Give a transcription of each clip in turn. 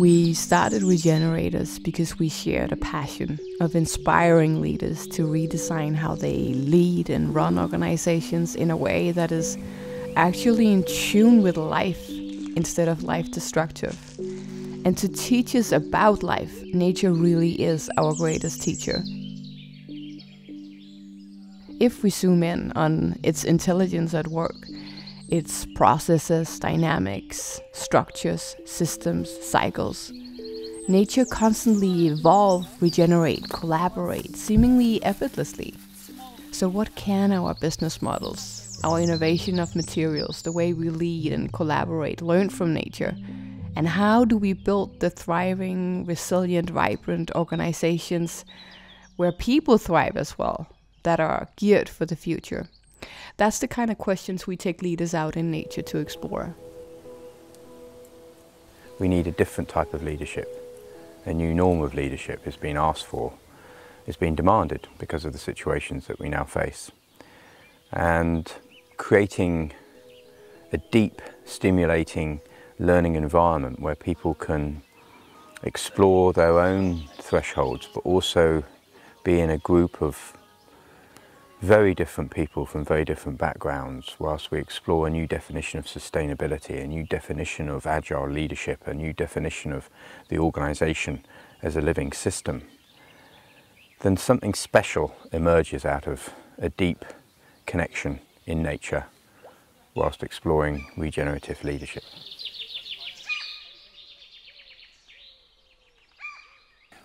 We started Regenerators because we shared a passion of inspiring leaders to redesign how they lead and run organizations in a way that is actually in tune with life instead of life destructive. And to teach us about life, nature really is our greatest teacher. If we zoom in on its intelligence at work, its processes, dynamics, structures, systems, cycles. Nature constantly evolve, regenerate, collaborate, seemingly effortlessly. So what can our business models, our innovation of materials, the way we lead and collaborate, learn from nature? And how do we build the thriving, resilient, vibrant organizations where people thrive as well, that are geared for the future? That's the kind of questions we take leaders out in nature to explore. We need a different type of leadership. A new norm of leadership is being asked for, is being demanded because of the situations that we now face. And creating a deep, stimulating learning environment where people can explore their own thresholds, but also be in a group of very different people from very different backgrounds whilst we explore a new definition of sustainability, a new definition of agile leadership, a new definition of the organisation as a living system, then something special emerges out of a deep connection in nature whilst exploring regenerative leadership.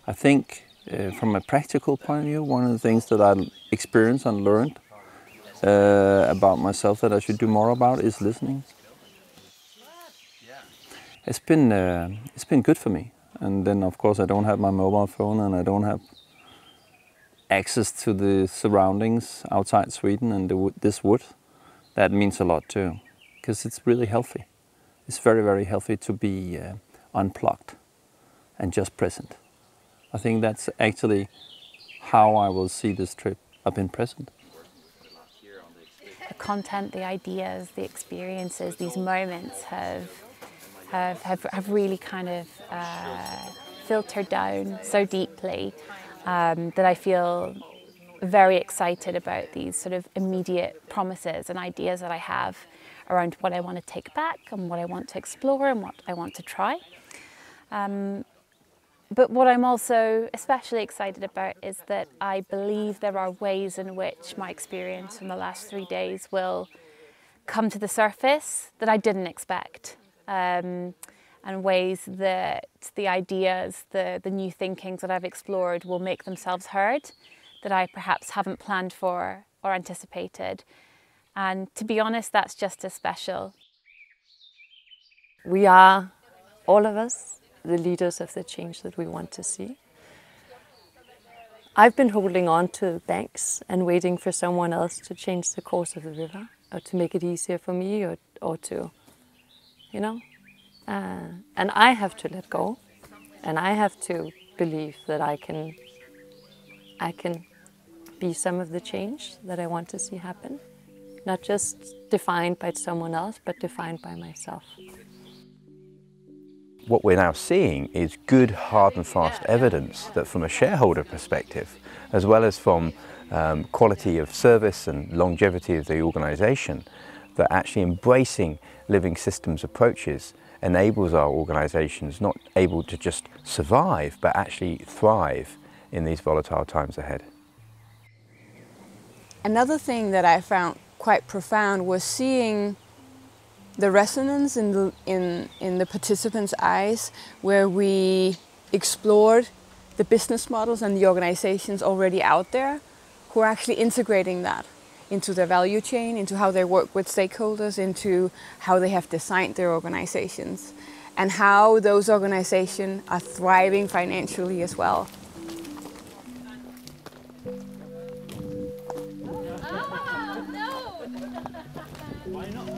I think uh, from a practical point of view, one of the things that I experienced and learned uh, about myself that I should do more about is listening. It's been uh, it's been good for me, and then of course I don't have my mobile phone and I don't have access to the surroundings outside Sweden and the, this wood. That means a lot too, because it's really healthy. It's very very healthy to be uh, unplugged and just present. I think that's actually how I will see this trip up in present. The content, the ideas, the experiences, these moments have have, have, have really kind of uh, filtered down so deeply um, that I feel very excited about these sort of immediate promises and ideas that I have around what I want to take back and what I want to explore and what I want to try. Um, but what I'm also especially excited about is that I believe there are ways in which my experience from the last three days will come to the surface that I didn't expect. Um, and ways that the ideas, the, the new thinkings that I've explored will make themselves heard that I perhaps haven't planned for or anticipated. And to be honest, that's just as special. We are, all of us, the leaders of the change that we want to see. I've been holding on to banks and waiting for someone else to change the course of the river or to make it easier for me or, or to, you know. Uh, and I have to let go and I have to believe that I can, I can be some of the change that I want to see happen. Not just defined by someone else, but defined by myself what we're now seeing is good, hard and fast evidence that from a shareholder perspective, as well as from um, quality of service and longevity of the organisation, that actually embracing living systems approaches enables our organisations not able to just survive, but actually thrive in these volatile times ahead. Another thing that I found quite profound was seeing the resonance in the, in, in the participants' eyes where we explored the business models and the organizations already out there who are actually integrating that into their value chain, into how they work with stakeholders, into how they have designed their organizations, and how those organizations are thriving financially as well. Oh, no. Why not